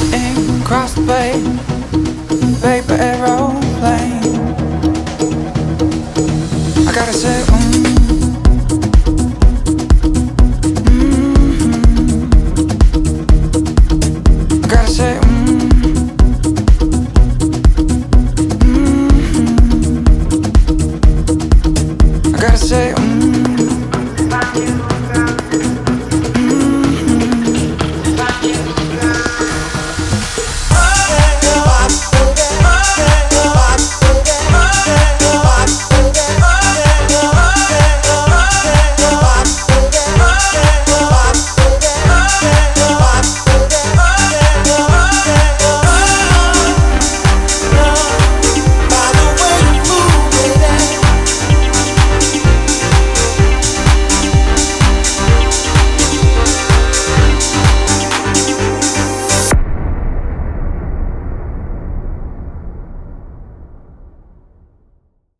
in cross the bay, paper aeroplane. I gotta say, mm. hmm. Gotta say, mm-hmm. I gotta say. Um, mm-hmm. um,